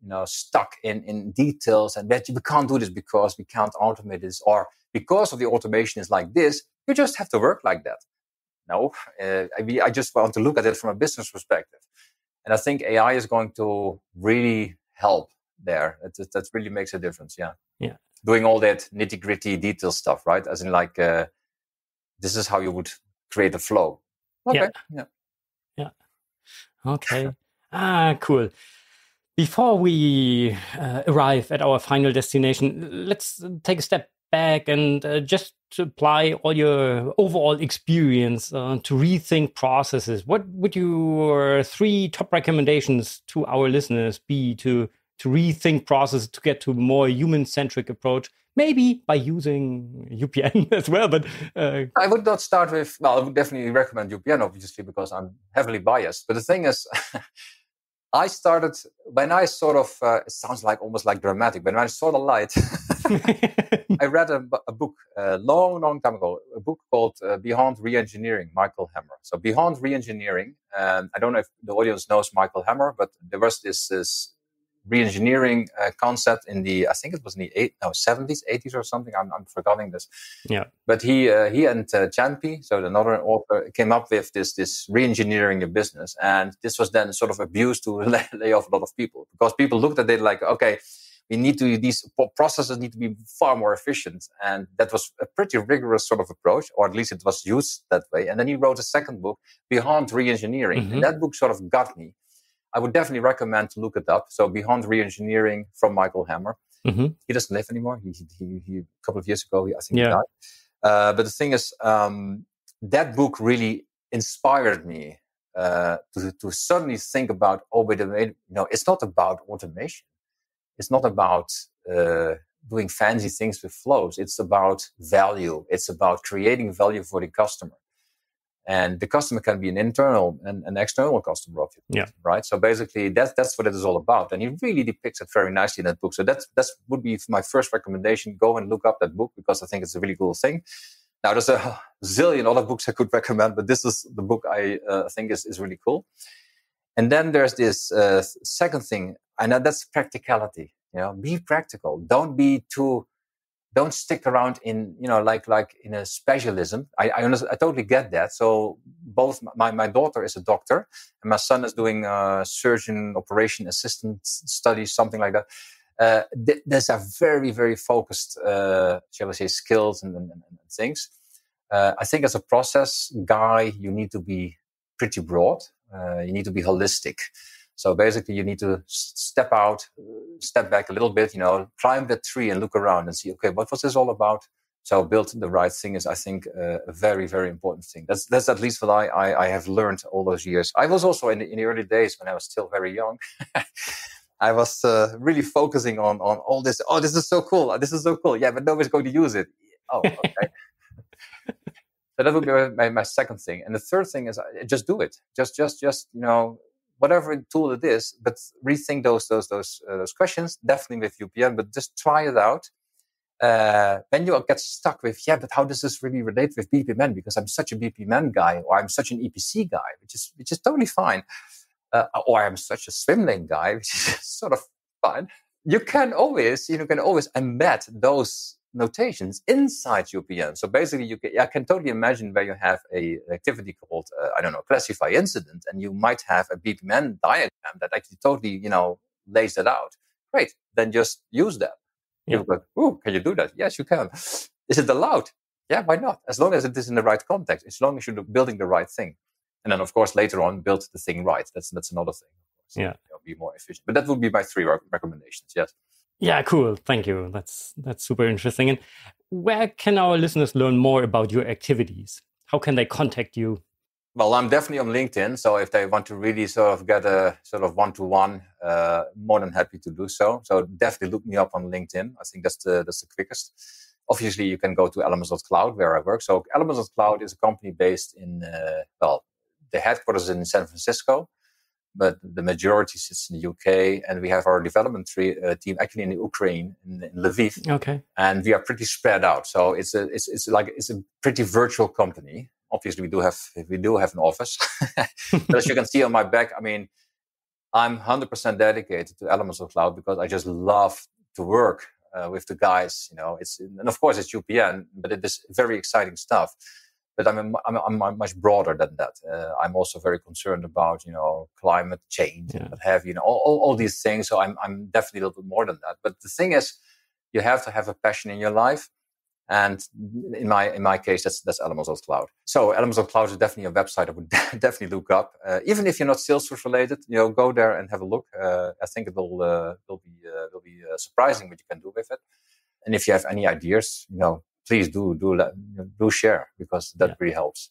you know, stuck in, in details and that we can't do this because we can't automate this or because of the automation is like this, you just have to work like that. No, uh, I, I just want to look at it from a business perspective. And I think AI is going to really help there. That, that really makes a difference. Yeah. Yeah. Doing all that nitty gritty detail stuff, right? As in, like, uh, this is how you would create a flow. Okay. Yeah. Yeah. yeah. Okay. ah, cool. Before we uh, arrive at our final destination, let's take a step back and uh, just to apply all your overall experience uh, to rethink processes, what would your three top recommendations to our listeners be to to rethink processes to get to a more human centric approach? Maybe by using UPN *laughs* as well, but uh, I would not start with. Well, I would definitely recommend UPN, obviously, because I'm heavily biased. But the thing is. *laughs* I started when I sort of uh, it sounds like almost like dramatic, but when I saw the light, *laughs* I read a, a, book a long, long time ago, a book called uh, Beyond Reengineering, Michael Hammer. So Beyond Reengineering, and I don't know if the audience knows Michael Hammer, but there was this, this reengineering uh, concept in the I think it was in the eight no seventies eighties or something. I'm, I'm forgetting this. Yeah. But he uh, he and uh, Champy so another author came up with this this reengineering of business. And this was then sort of abused to *laughs* lay, lay off a lot of people because people looked at it like okay we need to these processes need to be far more efficient and that was a pretty rigorous sort of approach or at least it was used that way and then he wrote a second book beyond reengineering mm-hmm. and that book sort of got me I would definitely recommend to look it up. So Beyond Reengineering from Michael Hammer. Mm-hmm. He doesn't live anymore. He, he, he, a couple of years ago, I think yeah. he died. Uh, but the thing is, um, that book really inspired me uh, to, to suddenly think about, oh, wait a minute, you know, it's not about automation. It's not about uh, doing fancy things with flows. It's about value. It's about creating value for the customer. And the customer can be an internal and an external customer of it yeah. right? So basically that's that's what it is all about. And he really depicts it very nicely in that book. So that's that's would be my first recommendation. Go and look up that book because i think it's a really cool thing. Now there's a zillion other books i could recommend but this is the book i uh, think is, is really cool. And then there's this uh, second thing and that's practicality you know be practical. Don't be too don't stick around in you know like like in a specialism. I i, I totally get that. So both my, my daughter is a doctor and my son is doing a surgeon operation assistant studies something like that. Uh, th- there's a very very focused uh, shall we say skills and, and, and things. Uh, i think as a process guy you need to be pretty broad. Uh, you need to be holistic so basically, you need to step out, step back a little bit, you know, climb that tree and look around and see, okay, what was this all about? So build the right thing is, I think, uh, a very, very important thing. That's that's at least what I I, I have learned all those years. I was also in the, in the early days when I was still very young. *laughs* I was uh, really focusing on on all this. Oh, this is so cool. This is so cool. Yeah, but nobody's going to use it. Oh, okay. *laughs* so that would be my, my second thing. And the third thing is uh, just do it. Just just just you know whatever tool it is, but rethink those those those uh, those questions. Definitely with UPN, but just try it out. Uh, then you get stuck with yeah, but how does this really relate with BPMN? Because I'm such a BPMN guy, or I'm such an EPC guy, which is which is totally fine uh, or I'm such a swim lane guy, *laughs* which is sort of fun. You can always, you know, can always embed those notations inside UPN. So basically, you can, I can totally imagine where you have a, an activity called, uh, I don't know, classify incident, and you might have a BPMN diagram that actually totally, you know, lays that out. Great. Then just use that. Yeah. You're like, oh, can you do that? Yes, you can. Is it allowed? Yeah, why not? As long as it is in the right context, as long as you're building the right thing and then of course later on build the thing right. That's that's another thing. So, yeah, you know, be more efficient. But that would be my three recommendations. Yes. Yeah, cool. Thank you. That's that's super interesting. And where can our listeners learn more about your activities? How can they contact you? Well, I'm definitely on LinkedIn. So if they want to really sort of get a sort of one to one, more than happy to do so. So definitely look me up on LinkedIn. I think that's the that's the quickest. Obviously, you can go to Elements.cloud where I work. So Elements.cloud is a company based in uh, well the headquarters in San Francisco, but the majority sits in the UK, and we have our development tree, uh, team actually in the Ukraine, in, in, Lviv. Okay. And we are pretty spread out, so it's a it's, it's like it's a pretty virtual company. Obviously, we do have we do have an office, *laughs* but as you can see on my back, I mean, I'm 100% dedicated to Elements of Cloud because I just love to work uh, with the guys. You know, it's and of course it's UPN, but it is very exciting stuff but I'm, I'm, I'm much broader than that. Uh, I'm also very concerned about, you know, climate change yeah. and what have you, know, all, all, all, these things. So I'm, I'm definitely a little bit more than that. But the thing is, you have to have a passion in your life. And in my in my case, that's that's Elements of Cloud. So Elements of Cloud is definitely a website I would *laughs* definitely look up. Uh, even if you're not Salesforce related, you know, go there and have a look. Uh, I think it will uh, will be uh, will be uh, surprising what you can do with it. And if you have any ideas, you know, please do do do share because that yeah. really helps.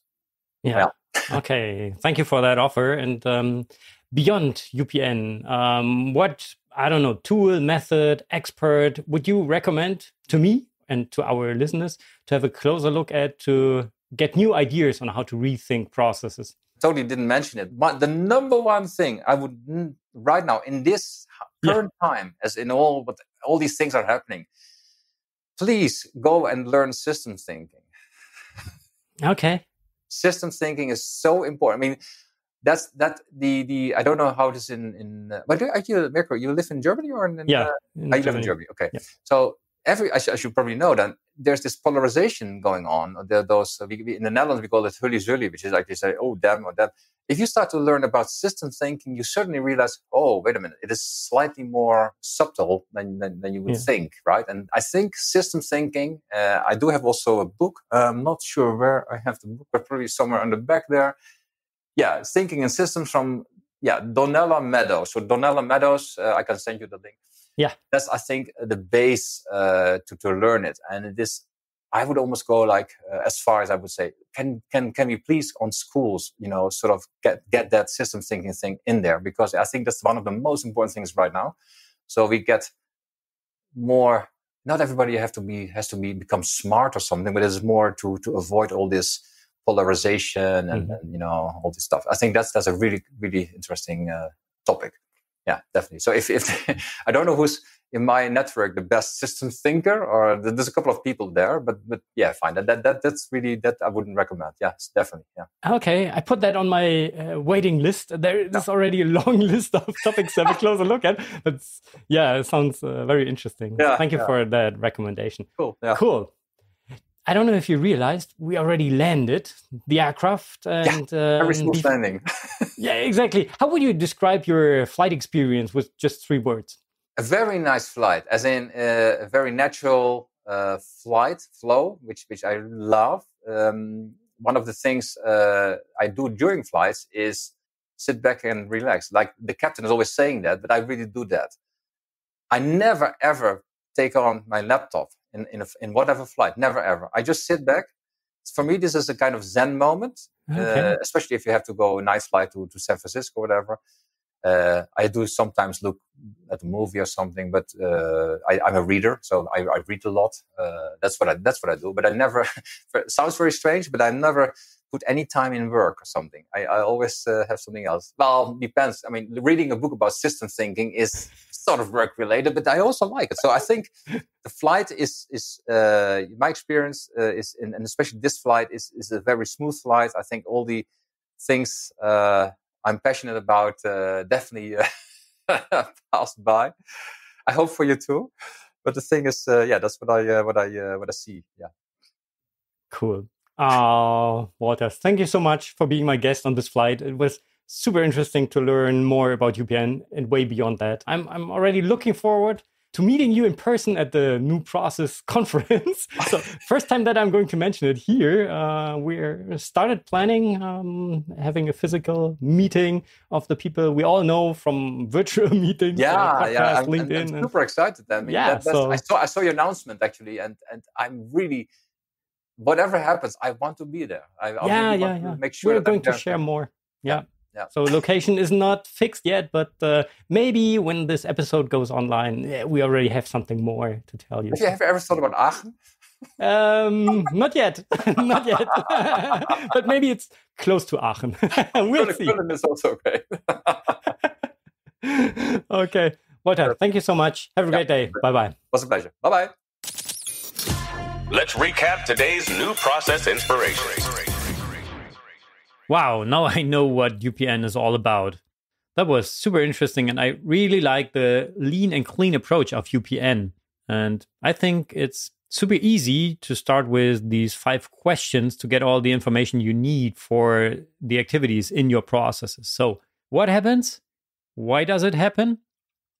Yeah. yeah. *laughs* okay. Thank you for that offer. And um, beyond UPN, um, what I don't know tool, method, expert would you recommend to me and to our listeners to have a closer look at to get new ideas on how to rethink processes? Totally didn't mention it, but the number one thing I would right now in this current yeah. time, as in all what all these things are happening, please go and learn system thinking. Okay. System thinking is so important. I mean, that's that the the I don't know how it is in in. Uh, but are you Mirko? You live in Germany or in? Yeah, uh, in I live in Germany. Okay, yeah. so every I, sh- I, should probably know that there's this polarization going on. There, those we, we, in the Netherlands we call it hully zully, which is like they say, oh damn or damn if you start to learn about system thinking, you certainly realize, oh, wait a minute, it is slightly more subtle than, than, than you would yeah. think, right? And I think system thinking, uh, I do have also a book. I'm not sure where I have the book, but probably somewhere on the back there. Yeah, Thinking in Systems from, yeah, Donella Meadows. So Donella Meadows, uh, I can send you the link. Yeah. That's, I think, the base uh, to, to learn it. And it is I would almost go like uh, as far as I would say, can can can we please on schools, you know, sort of get get that system thinking thing in there because I think that's one of the most important things right now. So we get more. Not everybody have to be has to be become smart or something, but it's more to to avoid all this polarization and, mm-hmm. and you know all this stuff. I think that's that's a really really interesting uh, topic. Yeah, definitely. So if if *laughs* I don't know who's in my network the best system thinker or there's a couple of people there but but yeah fine. That, that, that that's really that i wouldn't recommend. Yes definitely yeah. Okay i put that on my uh, waiting list. There is already a long *laughs* list of topics to have a *laughs* closer look at but yeah it sounds uh, very interesting. Yeah, thank you yeah. for that recommendation. Cool yeah. cool I don't know if you realized we already landed the aircraft and yeah, um, smooth landing. *laughs* yeah, exactly. How would you describe your flight experience with just three words? a very nice flight, as in uh, a very natural uh, flight flow, which which I love. Um, one of the things uh, I do during flights is sit back and relax. Like the captain is always saying that, but I really do that. I never ever take on my laptop in in, a, in whatever flight. Never ever. I just sit back. For me, this is a kind of zen moment, okay. Uh, especially if you have to go a night flight to, to San Francisco or whatever Uh, I do sometimes look at a movie or something, but uh, I, am a reader, so I, I read a lot. Uh, that's what I that's what I do. But I never *laughs* sounds very strange, but I never put any time in work or something. I, I always uh, have something else. Well, depends. I mean, reading a book about system thinking is sort of work related, but I also like it. So I think the flight is is uh, my experience uh, is, in, and especially this flight is is a very smooth flight. I think all the things I'm passionate about uh, definitely uh, *laughs* passed by. I hope for you too. But the thing is, uh, yeah, that's what I uh, what I uh, what I see. Yeah. Cool. Uh, Walter, thank you so much for being my guest on this flight. It was super interesting to learn more about UPN and way beyond that. I'm I'm already looking forward to meeting you in person at the New Process *laughs* conference. *laughs* so first time that I'm going to mention it here. Uh, we started planning um, having a physical meeting of the people we all know from *laughs* virtual meetings. Yeah, podcast, yeah, I'm, LinkedIn. I'm, super excited. I mean, yeah, that, so, I saw I saw your announcement actually, and and I'm really. Whatever happens, I want to be there. I, I yeah, really yeah, yeah. Make sure we're going to share more. yeah. Yeah. Yeah. So location is not fixed yet, but uh, maybe when this episode goes online, we already have something more to tell you. Have you, have you ever thought about Aachen? Um, not yet, *laughs* not yet. *laughs* but maybe it's close to Aachen. *laughs* we'll Köln, see. Köln is also okay. okay, Walter, thank you so much. Have a great day. Bye bye. Was a pleasure. Bye bye. Let's recap today's new process inspiration. Wow, now I know what UPN is all about. That was super interesting, and I really like the lean and clean approach of UPN. And I think it's super easy to start with these five questions to get all the information you need for the activities in your processes. So, what happens? Why does it happen?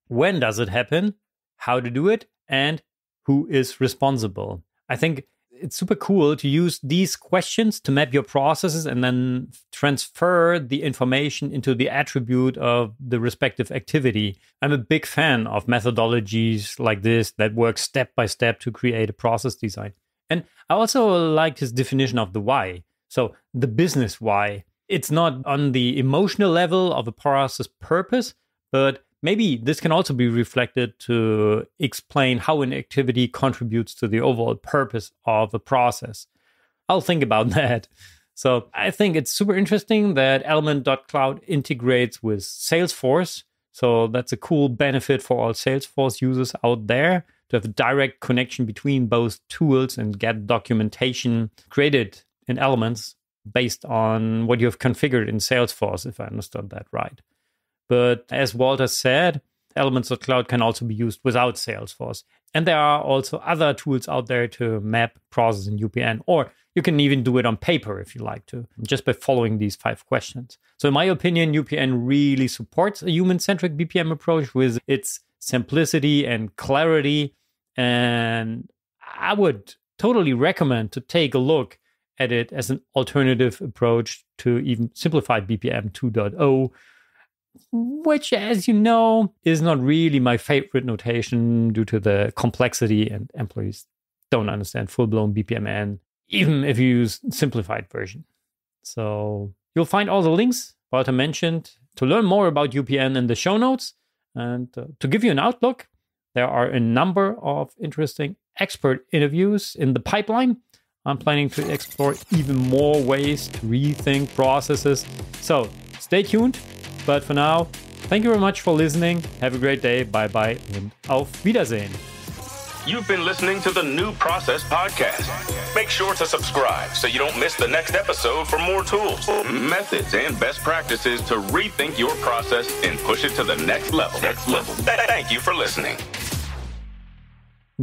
When does it happen? How to do it? And who is responsible? I think it's super cool to use these questions to map your processes and then transfer the information into the attribute of the respective activity. I'm a big fan of methodologies like this that work step by step to create a process design. And I also like his definition of the why. So, the business why. It's not on the emotional level of a process purpose, but Maybe this can also be reflected to explain how an activity contributes to the overall purpose of a process. I'll think about *laughs* that. So I think it's super interesting that element.cloud integrates with Salesforce. So that's a cool benefit for all Salesforce users out there to have a direct connection between both tools and get documentation created in elements based on what you have configured in Salesforce, if I understood that right. But as Walter said, Elements of Cloud can also be used without Salesforce. And there are also other tools out there to map process in UPN, or you can even do it on paper if you like to, just by following these five questions. So, in my opinion, UPN really supports a human centric BPM approach with its simplicity and clarity. And I would totally recommend to take a look at it as an alternative approach to even simplified BPM 2.0 which, as you know, is not really my favorite notation due to the complexity and employees don't understand full blown BPMN, even if you use simplified version. So you'll find all the links Walter mentioned to learn more about UPN in the show notes. And uh, to give you an outlook, there are a number of interesting expert interviews in the pipeline. I'm planning to explore even more ways to rethink processes. So stay tuned but for now, thank you very much for listening. Have a great day. Bye bye and auf Wiedersehen. You've been listening to the New Process Podcast. Make sure to subscribe so you don't miss the next episode for more tools, methods, and best practices to rethink your process and push it to the next level. Next level. Thank you for listening.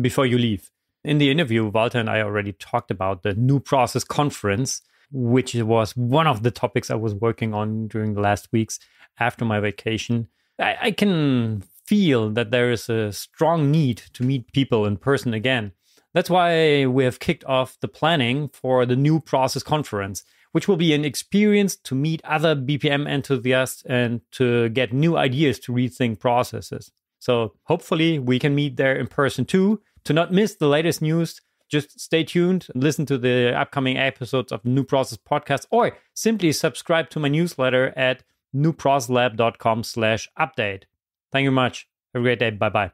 Before you leave, in the interview, Walter and I already talked about the New Process Conference, which was one of the topics I was working on during the last weeks after my vacation, I, I can feel that there is a strong need to meet people in person again. That's why we have kicked off the planning for the new process conference, which will be an experience to meet other BPM enthusiasts and to get new ideas to rethink processes. So hopefully we can meet there in person too. To not miss the latest news, just stay tuned and listen to the upcoming episodes of the New Process podcast or simply subscribe to my newsletter at newprocesslab.com slash update. Thank you much. Have a great day. Bye bye.